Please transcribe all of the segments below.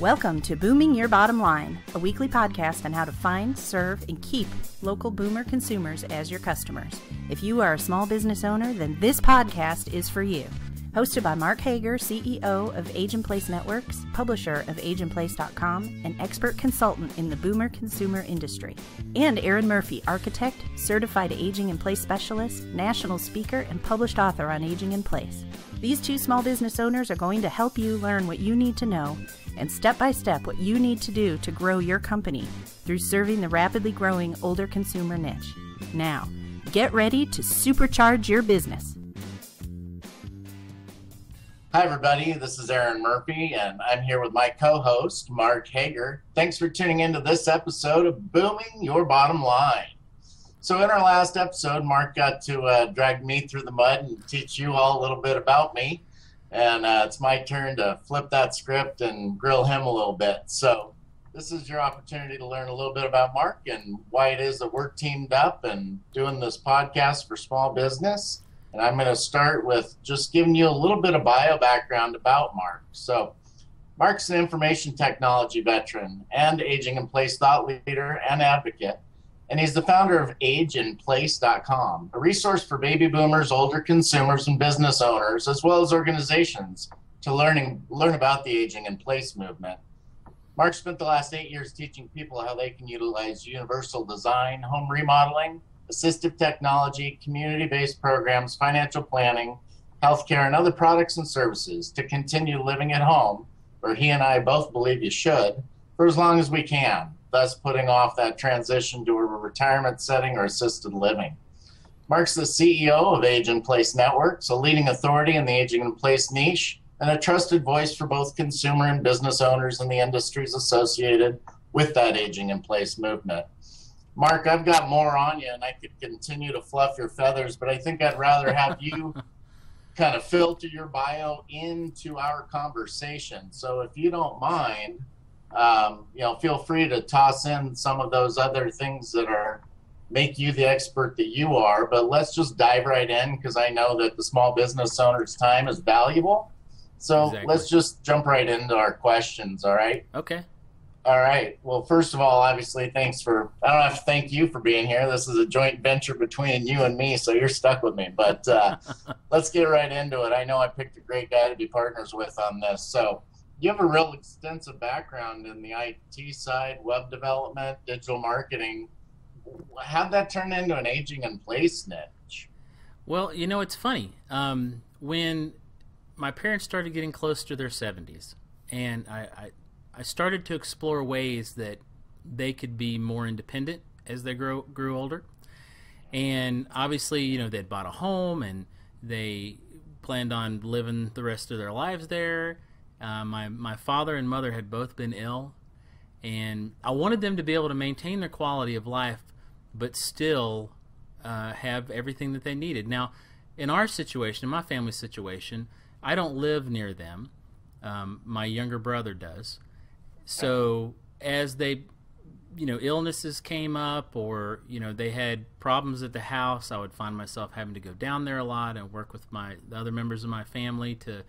Welcome to Booming Your Bottom Line, a weekly podcast on how to find, serve, and keep local boomer consumers as your customers. If you are a small business owner, then this podcast is for you. Hosted by Mark Hager, CEO of Age in Place Networks, publisher of AgeInPlace.com, and expert consultant in the boomer consumer industry. And Aaron Murphy, architect, certified aging in place specialist, national speaker, and published author on aging in place. These two small business owners are going to help you learn what you need to know and step by step what you need to do to grow your company through serving the rapidly growing older consumer niche. Now, get ready to supercharge your business. Hi, everybody. This is Aaron Murphy, and I'm here with my co host, Mark Hager. Thanks for tuning into this episode of Booming Your Bottom Line. So, in our last episode, Mark got to uh, drag me through the mud and teach you all a little bit about me. And uh, it's my turn to flip that script and grill him a little bit. So, this is your opportunity to learn a little bit about Mark and why it is that we're teamed up and doing this podcast for small business and I'm going to start with just giving you a little bit of bio background about Mark. So, Mark's an information technology veteran and aging in place thought leader and advocate. And he's the founder of ageinplace.com, a resource for baby boomers, older consumers, and business owners, as well as organizations to learning, learn about the aging in place movement. Mark spent the last eight years teaching people how they can utilize universal design, home remodeling, assistive technology, community based programs, financial planning, healthcare, and other products and services to continue living at home, where he and I both believe you should, for as long as we can, thus putting off that transition to a retirement setting or assisted living. Mark's the CEO of Age in Place Networks, a leading authority in the aging in place niche, and a trusted voice for both consumer and business owners in the industries associated with that aging in place movement. Mark, I've got more on you, and I could continue to fluff your feathers, but I think I'd rather have you kind of filter your bio into our conversation. So, if you don't mind, um, you know, feel free to toss in some of those other things that are make you the expert that you are. But let's just dive right in because I know that the small business owner's time is valuable. So exactly. let's just jump right into our questions. All right. Okay. All right. Well, first of all, obviously, thanks for. I don't have to thank you for being here. This is a joint venture between you and me, so you're stuck with me. But uh, let's get right into it. I know I picked a great guy to be partners with on this. So you have a real extensive background in the IT side, web development, digital marketing. How'd that turn into an aging in place niche? Well, you know, it's funny. Um, when my parents started getting close to their 70s, and I, I I started to explore ways that they could be more independent as they grow grew older. And obviously, you know, they'd bought a home and they planned on living the rest of their lives there. Uh, my my father and mother had both been ill, and I wanted them to be able to maintain their quality of life, but still uh, have everything that they needed. Now, in our situation, in my family situation, I don't live near them. Um, my younger brother does, so as they, you know, illnesses came up or you know they had problems at the house, I would find myself having to go down there a lot and work with my the other members of my family to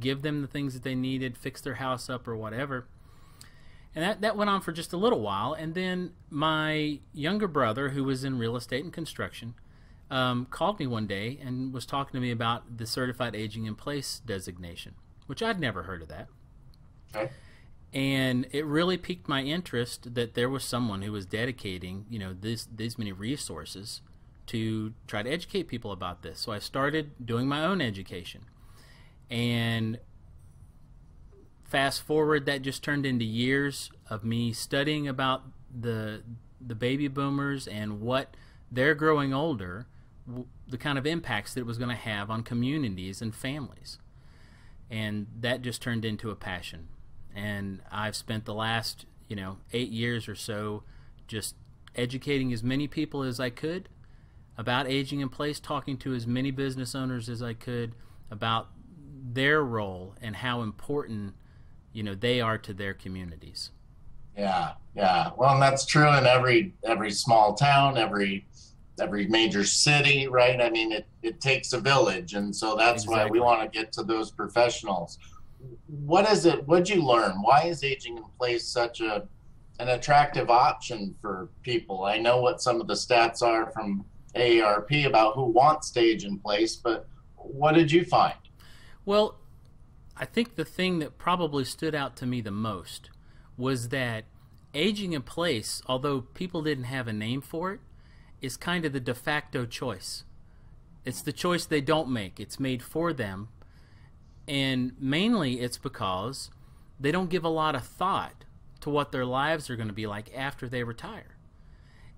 give them the things that they needed, fix their house up or whatever. And that, that went on for just a little while. And then my younger brother, who was in real estate and construction, um, called me one day and was talking to me about the Certified Aging in Place designation, which I'd never heard of that. Okay and it really piqued my interest that there was someone who was dedicating you know this these many resources to try to educate people about this so i started doing my own education and fast forward that just turned into years of me studying about the the baby boomers and what they're growing older the kind of impacts that it was going to have on communities and families. And that just turned into a passion. And I've spent the last you know eight years or so just educating as many people as I could about aging in place, talking to as many business owners as I could about their role and how important you know they are to their communities. Yeah, yeah. Well, and that's true in every every small town, every every major city, right? I mean, it, it takes a village, and so that's exactly. why we want to get to those professionals what is it? What'd you learn? Why is aging in place such a an attractive option for people? I know what some of the stats are from AARP about who wants to age in place, but what did you find? Well, I think the thing that probably stood out to me the most was that aging in place, although people didn't have a name for it, is kind of the de facto choice. It's the choice they don't make. It's made for them. And mainly it's because they don't give a lot of thought to what their lives are going to be like after they retire.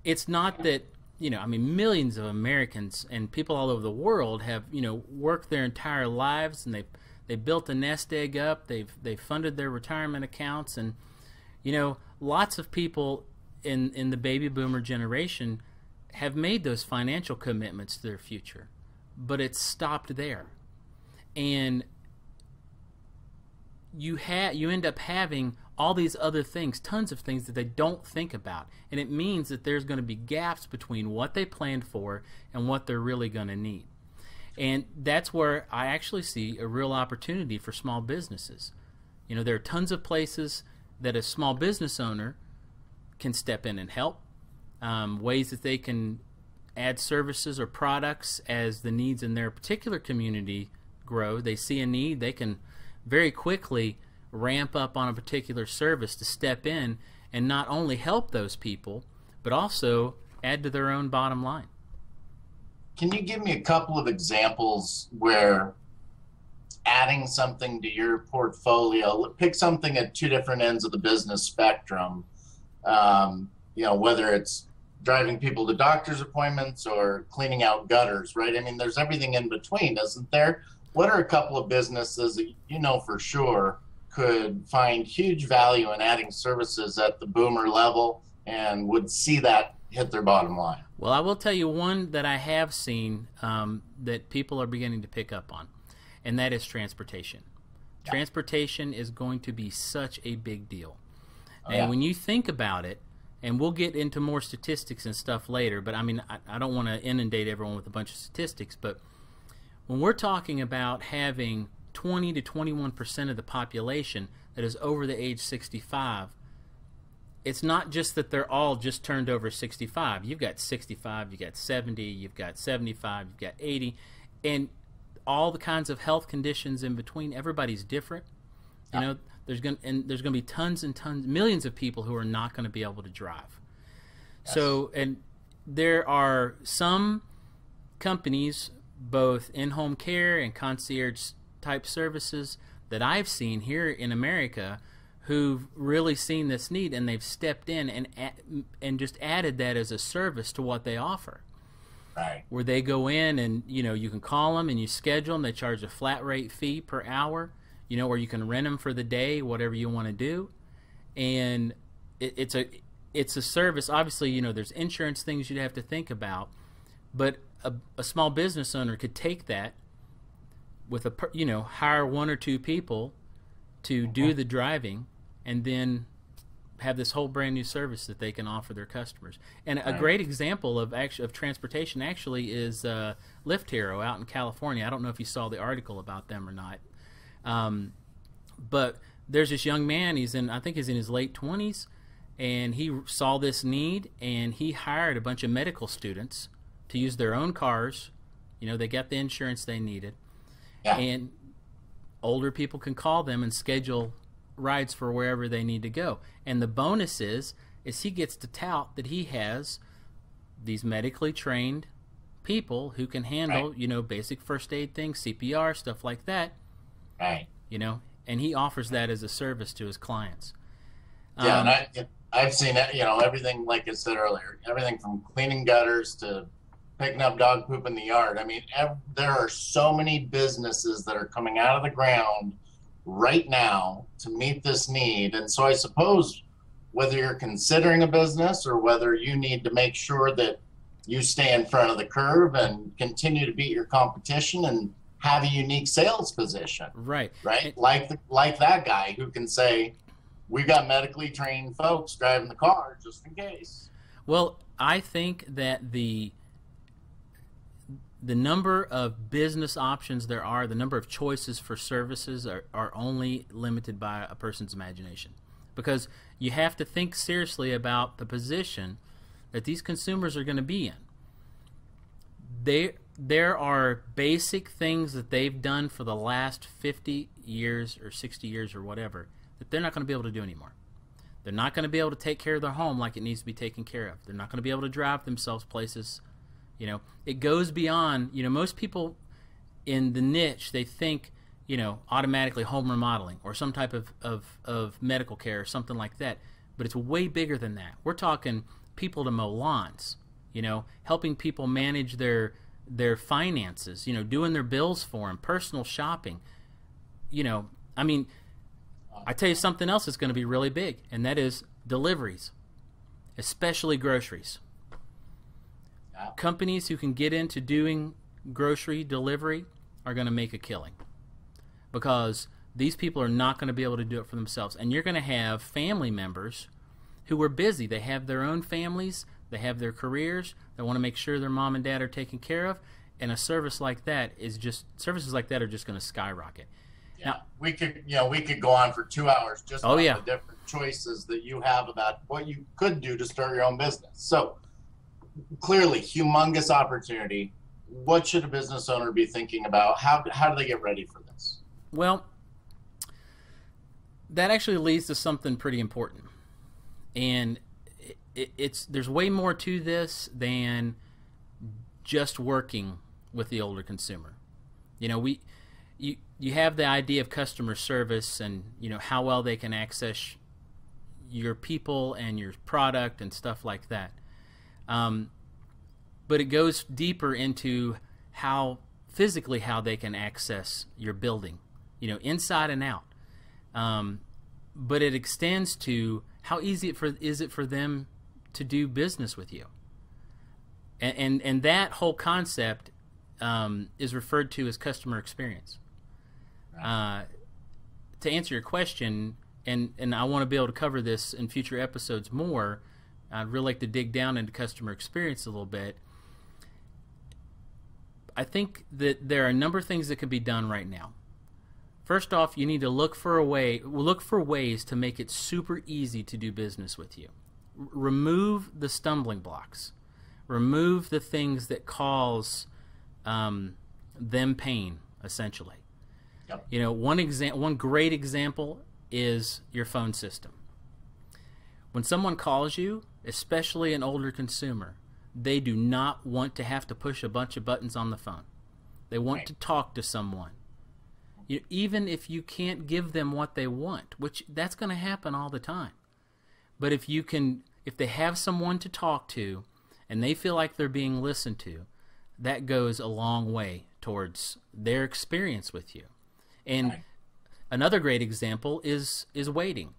It's not that, you know, I mean, millions of Americans and people all over the world have, you know, worked their entire lives and they've they built a nest egg up. They've they've funded their retirement accounts, and you know, lots of people in in the baby boomer generation have made those financial commitments to their future, but it's stopped there, and you have you end up having all these other things, tons of things that they don't think about, and it means that there's going to be gaps between what they planned for and what they're really going to need. And that's where I actually see a real opportunity for small businesses. You know, there are tons of places that a small business owner can step in and help, um, ways that they can add services or products as the needs in their particular community grow. They see a need, they can very quickly ramp up on a particular service to step in and not only help those people, but also add to their own bottom line. Can you give me a couple of examples where adding something to your portfolio, pick something at two different ends of the business spectrum, um, you know, whether it's driving people to doctor's appointments or cleaning out gutters, right? I mean, there's everything in between, isn't there? What are a couple of businesses that you know for sure could find huge value in adding services at the boomer level and would see that hit their bottom line? Well, I will tell you one that I have seen um, that people are beginning to pick up on, and that is transportation. Yeah. Transportation is going to be such a big deal. Oh, and yeah. when you think about it, and we'll get into more statistics and stuff later, but I mean, I, I don't want to inundate everyone with a bunch of statistics, but when we're talking about having 20 to 21 percent of the population that is over the age 65 it's not just that they're all just turned over 65. You've got 65, you've got 70, you've got 75, you've got 80, and all the kinds of health conditions in between. Everybody's different. You know, there's going and there's going to be tons and tons, millions of people who are not going to be able to drive. Yes. So, and there are some companies, both in-home care and concierge type services, that I've seen here in America who've really seen this need and they've stepped in and and just added that as a service to what they offer. Right. Where they go in and you know you can call them and you schedule them. They charge a flat rate fee per hour. You know, or you can rent them for the day, whatever you want to do, and it, it's a it's a service. Obviously, you know there's insurance things you'd have to think about, but a, a small business owner could take that with a you know hire one or two people to do the driving and then have this whole brand new service that they can offer their customers. And a great example of actually of transportation actually is uh, LiftHero out in California. I don't know if you saw the article about them or not, um, but there's this young man. He's in I think he's in his late twenties, and he saw this need and he hired a bunch of medical students to use their own cars. You know, they got the insurance they needed, yeah. and older people can call them and schedule rides for wherever they need to go. And the bonus is is he gets to tout that he has these medically trained people who can handle, right. you know, basic first aid things, CPR, stuff like that. Right. You know, and he offers that as a service to his clients. Yeah, um, and I, I've seen it, you know, everything, like I said earlier, everything from cleaning gutters to picking up dog poop in the yard. I mean, ev- there are so many businesses that are coming out of the ground right now to meet this need. And so I suppose whether you're considering a business or whether you need to make sure that you stay in front of the curve and continue to beat your competition and have a unique sales position. Right. Right? Like the, like that guy who can say, "We've got medically trained folks driving the car just in case." Well, I think that the the number of business options there are, the number of choices for services are, are only limited by a person's imagination. Because you have to think seriously about the position that these consumers are going to be in. They, there are basic things that they've done for the last 50 years or 60 years or whatever that they're not going to be able to do anymore. They're not going to be able to take care of their home like it needs to be taken care of. They're not going to be able to drive themselves places. You know, it goes beyond, you know, most people in the niche, they think, you know, automatically home remodeling or some type of, of, of medical care or something like that. But it's way bigger than that. We're talking people to mow lawns, you know, helping people manage their their finances, you know, doing their bills for them, personal shopping. You know, I mean, I tell you something else that's going to be really big, and that is deliveries, especially groceries. Yeah. Companies who can get into doing grocery delivery are going to make a killing because these people are not going to be able to do it for themselves. And you're going to have family members who are busy. They have their own families, they have their careers, they want to make sure their mom and dad are taken care of. And a service like that is just services like that are just going to skyrocket. Yeah, we could, you know, we could go on for two hours just Oh, yeah. the different choices that you have about what you could do to start your own business. So clearly, humongous opportunity. What should a business owner be thinking about? How how do they get ready for this? Well, that actually leads to something pretty important, and it, it, it's there's way more to this than just working with the older consumer. You know, we you you have the idea of customer service and you know how well they can access your people and your product and stuff like that. Um, but it goes deeper into how physically how they can access your building, you know, inside and out. Um, but it extends to how easy it for is it for them to do business with you, and and, and that whole concept um, is referred to as customer experience. Uh, to answer your question, and and I want to be able to cover this in future episodes more. I'd really like to dig down into customer experience a little bit. I think that there are a number of things that can be done right now. First off, you need to look for a way look for ways to make it super easy to do business with you. R- remove the stumbling blocks. Remove the things that cause um, them pain, essentially. Yep. You know, one exam- one great example is your phone system. When someone calls you, especially an older consumer, they do not want to have to push a bunch of buttons on the phone. They want Right. to talk to someone. You, even if you can't give them what they want, which that's going to happen all the time. But if you can, if they have someone to talk to and they feel like they're being listened to, that goes a long way towards their experience with you. And Right. another great example is is waiting.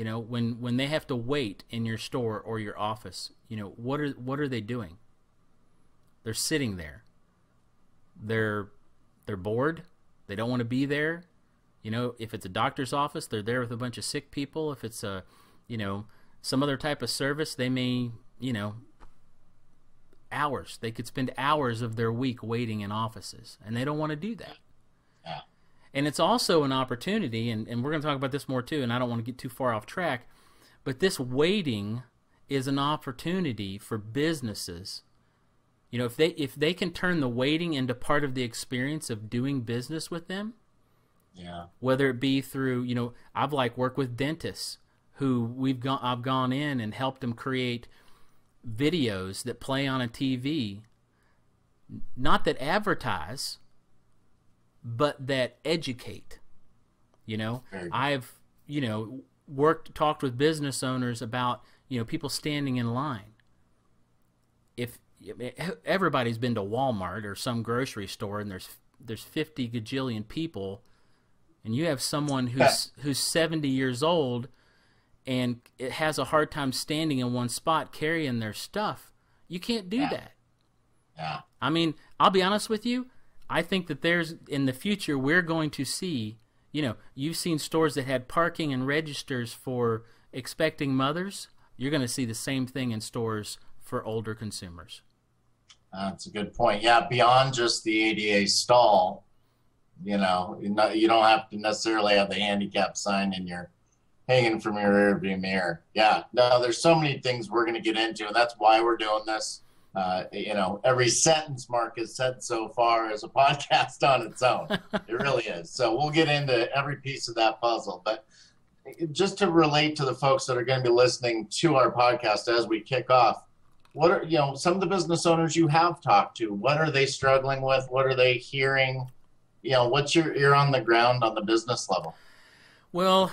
You know, when when they have to wait in your store or your office, you know, what are what are they doing? They're sitting there. They're they're bored. They don't want to be there. You know, if it's a doctor's office, they're there with a bunch of sick people. If it's a, you know, some other type of service, they may, you know, hours. They could spend hours of their week waiting in offices, and they don't want to do that. And it's also an opportunity, and, and we're going to talk about this more too, and I don't want to get too far off track, but this waiting is an opportunity for businesses. You know, if they if they can turn the waiting into part of the experience of doing business with them, Yeah. whether it be through you know I've like worked with dentists who we've gone I've gone in and helped them create videos that play on a TV not that advertise but that educate you know I've you know worked talked with business owners about you know people standing in line if everybody's been to Walmart or some grocery store and there's there's 50 gajillion people and you have someone who's who's 70 years old and it has a hard time standing in one spot carrying their stuff you can't do Yeah. that Yeah. I mean, I'll be honest with you. I think that there's in the future we're going to see. You know, you've seen stores that had parking and registers for expecting mothers. You're going to see the same thing in stores for older consumers. That's a good point. Yeah, beyond just the ADA stall, you know, you don't have to necessarily have the handicap sign in your hanging from your rearview mirror. Yeah, no, there's so many things we're going to get into, and that's why we're doing this. Uh, you know, every sentence Mark has said so far is a podcast on its own. it really is. So we'll get into every piece of that puzzle. But just to relate to the folks that are going to be listening to our podcast as we kick off, what are you know some of the business owners you have talked to? What are they struggling with? What are they hearing? You know, what's your ear on the ground on the business level? Well,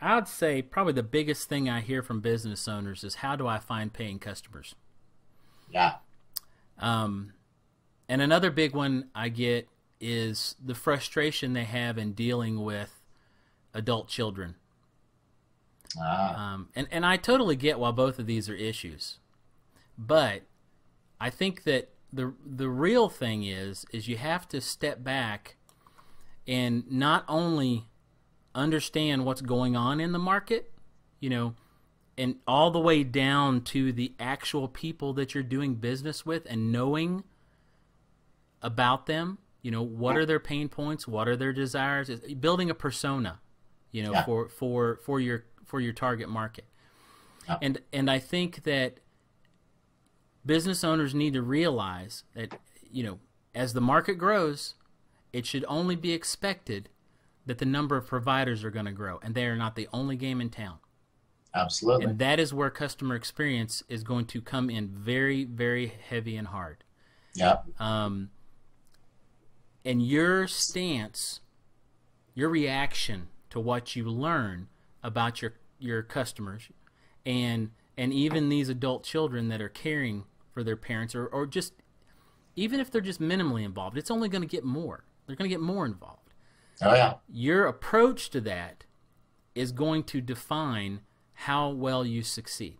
I'd say probably the biggest thing I hear from business owners is how do I find paying customers? Yeah. Um, and another big one I get is the frustration they have in dealing with adult children. Ah. Um, and, and I totally get why both of these are issues. But I think that the the real thing is is you have to step back and not only understand what's going on in the market, you know, and all the way down to the actual people that you're doing business with and knowing about them, you know, what are their pain points, what are their desires, building a persona, you know, yeah. for for for your for your target market. Yeah. And and I think that business owners need to realize that you know, as the market grows, it should only be expected that the number of providers are going to grow, and they are not the only game in town. Absolutely. And that is where customer experience is going to come in very, very heavy and hard. Yeah. Um, and your stance, your reaction to what you learn about your your customers, and and even these adult children that are caring for their parents, or or just even if they're just minimally involved, it's only going to get more. They're going to get more involved. Oh yeah. Your approach to that is going to define how well you succeed.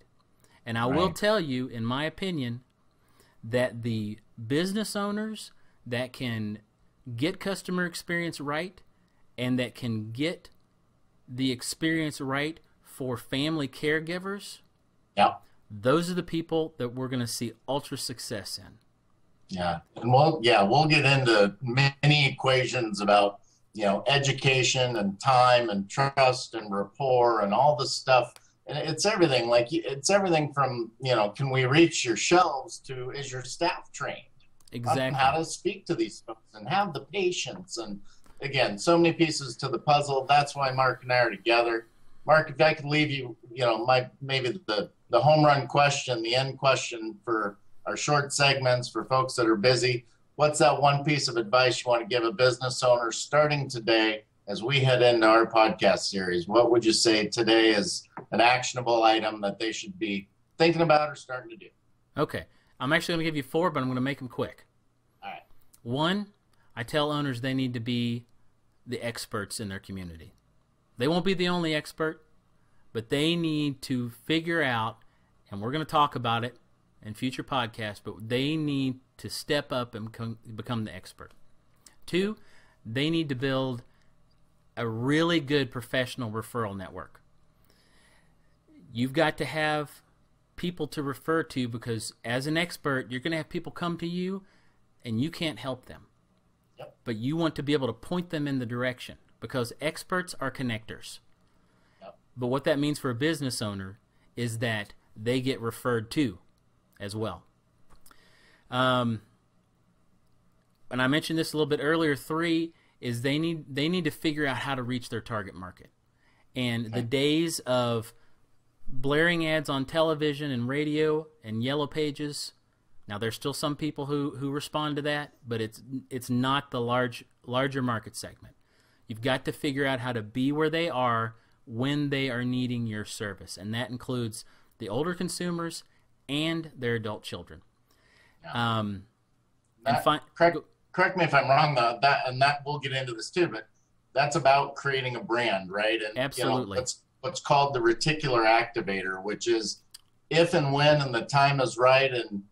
And I right. will tell you, in my opinion, that the business owners that can get customer experience right and that can get the experience right for family caregivers, yeah. those are the people that we're going to see ultra success in. Yeah, and we'll yeah we'll get into many equations about you know education and time and trust and rapport and all the stuff it's everything like it's everything from you know can we reach your shelves to is your staff trained? Exactly. how to speak to these folks and have the patience and again so many pieces to the puzzle. That's why mark and i are together. Mark if i could leave you you know my maybe the the home run question the end question for our short segments for folks that are busy. What's that one piece of advice you want to give a business owner starting today as we head into our podcast series, what would you say today is an actionable item that they should be thinking about or starting to do? Okay. I'm actually going to give you four, but I'm going to make them quick. All right. One, I tell owners they need to be the experts in their community. They won't be the only expert, but they need to figure out, and we're going to talk about it in future podcasts, but they need to step up and become the expert. Two, they need to build a really good professional referral network. You've got to have people to refer to because as an expert, you're going to have people come to you and you can't help them. Yep. But you want to be able to point them in the direction because experts are connectors. Yep. But what that means for a business owner is that they get referred to as well. Um, and I mentioned this a little bit earlier. Three, is they need they need to figure out how to reach their target market. And okay. the days of blaring ads on television and radio and yellow pages now there's still some people who, who respond to that, but it's it's not the large larger market segment. You've got to figure out how to be where they are when they are needing your service, and that includes the older consumers and their adult children. Yeah. Um, that, and fi- correct, me if I'm wrong though, that and that we'll get into this too, but that's about creating a brand, right? And absolutely, you know, that's what's called the reticular activator, which is if and when and the time is right and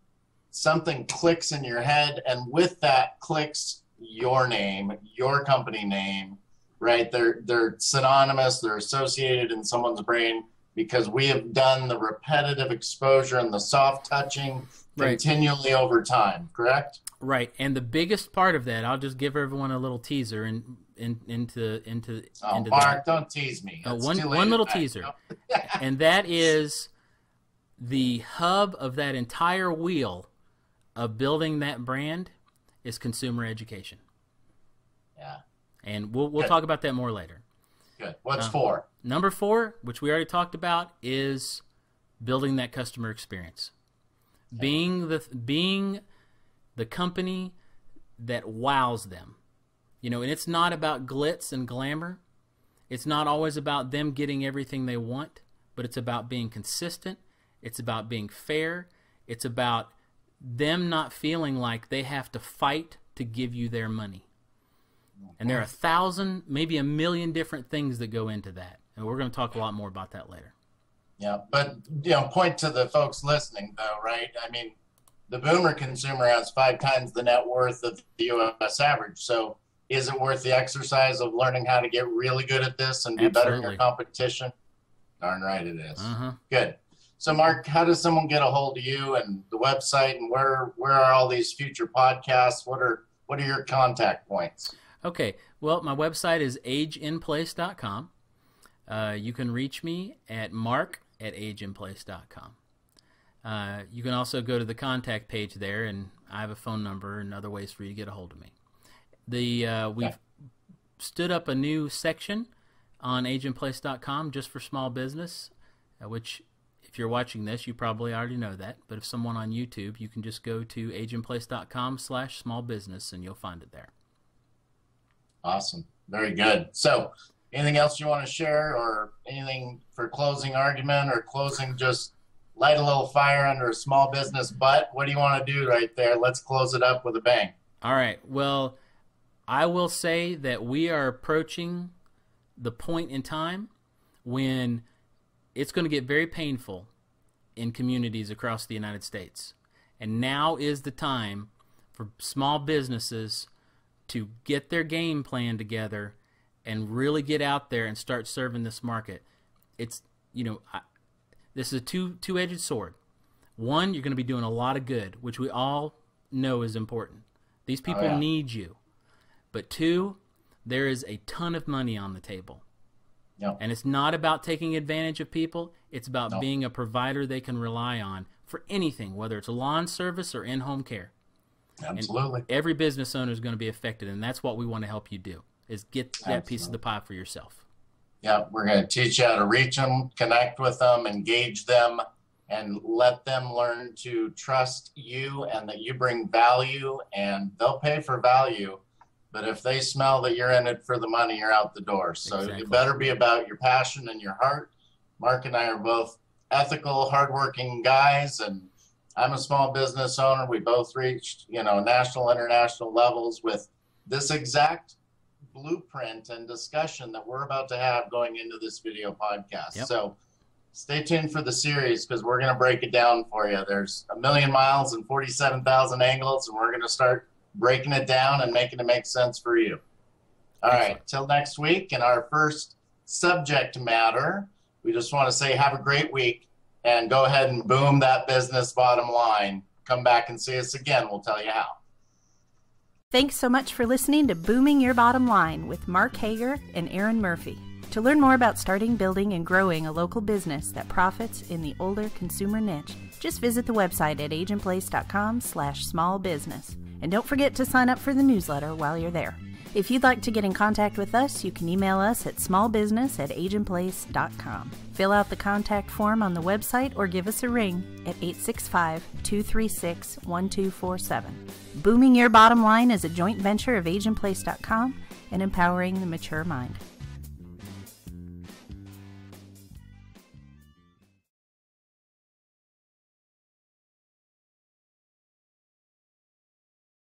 something clicks in your head, and with that clicks your name, your company name, right? They're they're synonymous, they're associated in someone's brain because we have done the repetitive exposure and the soft touching right. continually over time, correct? Right. And the biggest part of that, I'll just give everyone a little teaser and in, into into oh, into Mark, that. don't tease me. Uh, one one little teaser, and that is the hub of that entire wheel of building that brand is consumer education. Yeah. And we'll we'll Good. talk about that more later. Good. What's uh, four? Number four, which we already talked about, is building that customer experience. Okay. Being the being the company that wows them. You know, and it's not about glitz and glamour. It's not always about them getting everything they want, but it's about being consistent. It's about being fair. It's about them not feeling like they have to fight to give you their money. And there are a thousand, maybe a million different things that go into that. And we're going to talk a lot more about that later. Yeah, but you know, point to the folks listening though, right? I mean, the boomer consumer has five times the net worth of the U.S. average. So, is it worth the exercise of learning how to get really good at this and be Absolutely. better in your competition? Darn right it is. Uh-huh. Good. So, Mark, how does someone get a hold of you and the website, and where where are all these future podcasts? What are what are your contact points? Okay. Well, my website is ageinplace.com. Uh, you can reach me at mark at ageinplace.com. Uh, you can also go to the contact page there, and I have a phone number and other ways for you to get a hold of me. The uh, we've stood up a new section on ageinplace.com just for small business, uh, which if you're watching this, you probably already know that. But if someone on YouTube, you can just go to ageinplace.com slash small business and you'll find it there. Awesome. Very good. So anything else you want to share or anything for closing argument or closing just light a little fire under a small business butt? What do you want to do right there? Let's close it up with a bang. All right. Well, I will say that we are approaching the point in time when it's going to get very painful in communities across the United States. And now is the time for small businesses to get their game plan together and really get out there and start serving this market. It's, you know, I, this is a two two-edged sword. One, you're going to be doing a lot of good, which we all know is important. These oh, people oh, yeah. need you. But two, there is a ton of money on the table. Yep. And it's not about taking advantage of people. It's about being a provider they can rely on for anything, whether it's a lawn service or in-home care. Absolutely. And every business owner is going to be affected, and that's what we want to help you do: is get that Absolutely. piece of the pie for yourself. Yeah, we're going to teach you how to reach them, connect with them, engage them, and let them learn to trust you and that you bring value, and they'll pay for value but if they smell that you're in it for the money, you're out the door. So exactly. you better be about your passion and your heart. Mark and I are both ethical, hardworking guys, and I'm a small business owner. We both reached, you know, national, international levels with this exact blueprint and discussion that we're about to have going into this video podcast. Yep. So stay tuned for the series because we're going to break it down for you. There's a million miles and 47,000 angles, and we're going to start breaking it down and making it make sense for you. All right, till next week. And our first subject matter, we just want to say have a great week and go ahead and boom that business bottom line. Come back and see us again. We'll tell you how. Thanks so much for listening to Booming Your Bottom Line with Mark Hager and Aaron Murphy. To learn more about starting, building, and growing a local business that profits in the older consumer niche, just visit the website at ageinplace.com slash small business. And don't forget to sign up for the newsletter while you're there. If you'd like to get in contact with us, you can email us at smallbusiness at. Fill out the contact form on the website or give us a ring at 865 236 1247. Booming Your Bottom Line is a joint venture of ageinplace.com and empowering the mature mind.